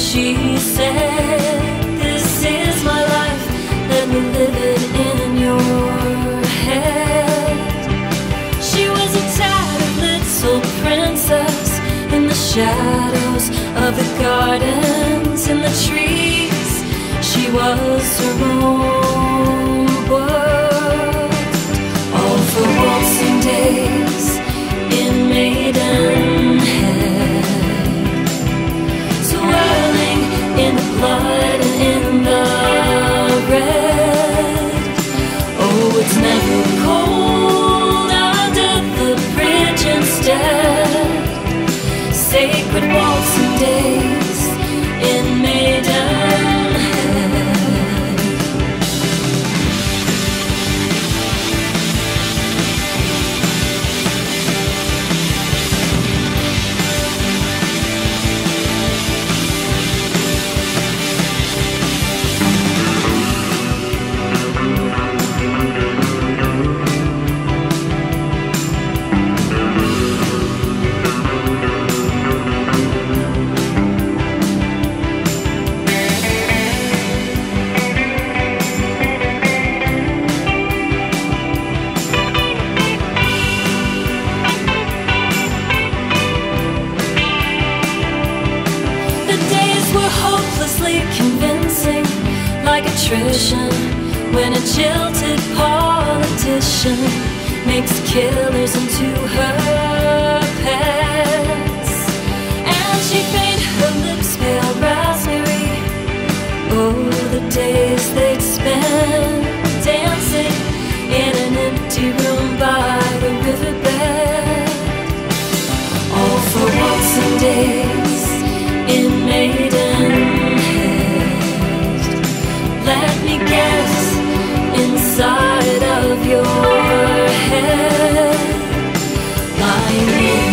she said, This is my life, let me live it in your head. She was a tattered little princess in the shadows of the gardens and the trees. She was her own world, all for waltzing days in Maidenhead, like attrition when a jilted politician makes killers into her pets. And she made her lips pale raspberry. Oh, the days they'd spend dancing in an empty room by the riverbed all for waltzing days in inside of your head. My